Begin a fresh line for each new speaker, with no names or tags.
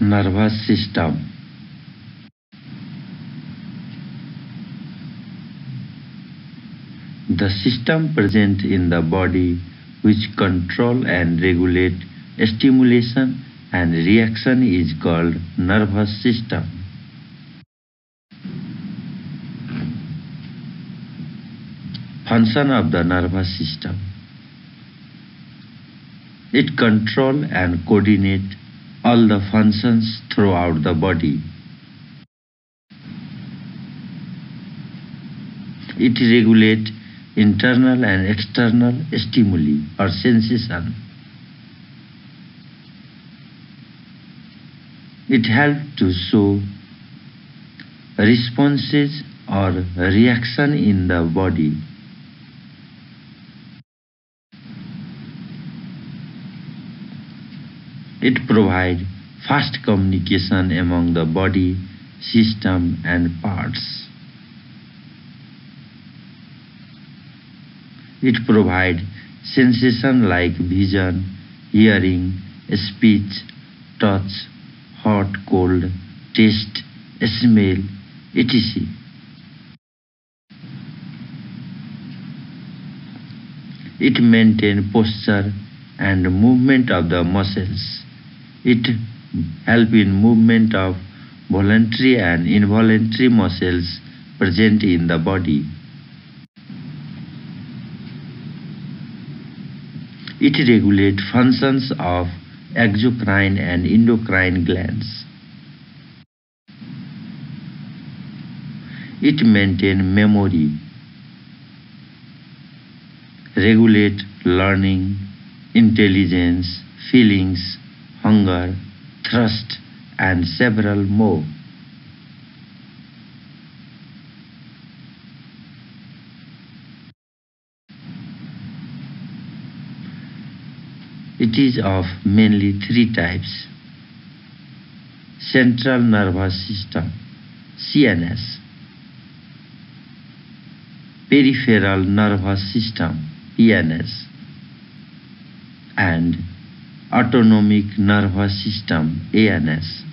nervous system. The system present in the body which control and regulate stimulation and reaction is called nervous system. Function of the nervous system. It control and coordinate all the functions throughout the body. It regulate internal and external stimuli or sensation. It helps to show responses or reaction in the body. It provides fast communication among the body, system and parts. It provides sensation like vision, hearing, speech, touch, hot, cold, taste, smell, etc. It maintains posture and movement of the muscles. It help in movement of voluntary and involuntary muscles present in the body. It regulate functions of exocrine and endocrine glands. It maintain memory, regulate learning, intelligence, feelings, hunger, thirst, and several more. It is of mainly three types. Central Nervous System, CNS. Peripheral Nervous System, PNS. And Autonomic Nervous System, ANS.